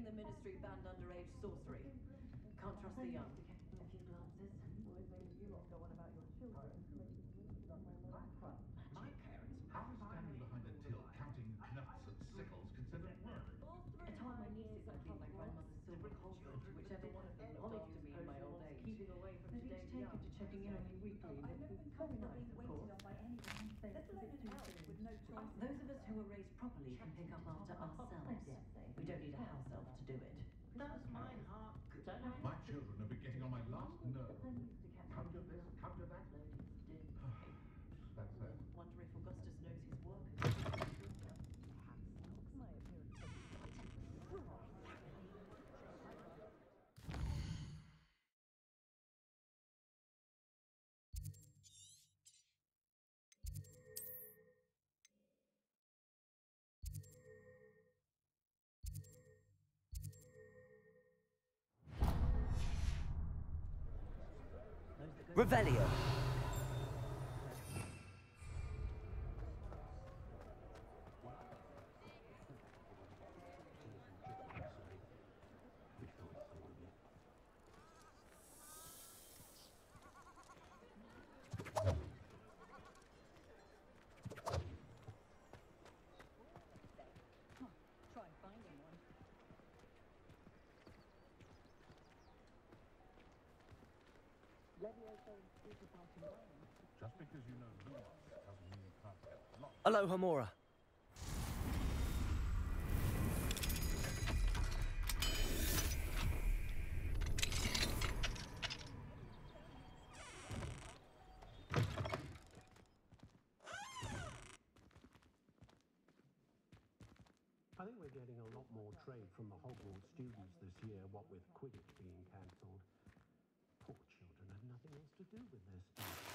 Street banned underage sorcery. Can't trust the young. My Revelio. Just because you know who doesn't mean you can't get lost. Alohomora. I think we're getting a lot more trade from the Hogwarts students this year, what with Quidditch being cancelled. Do with their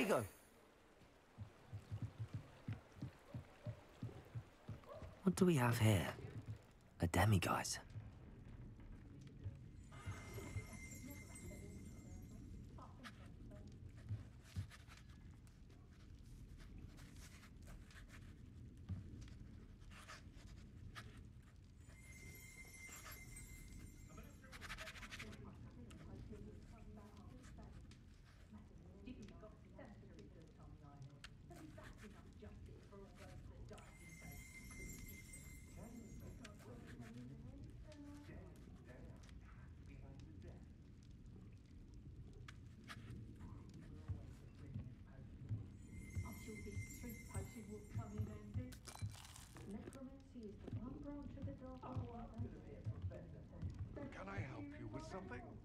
Protego. What do we have here? A demiguise. Can I help you with something?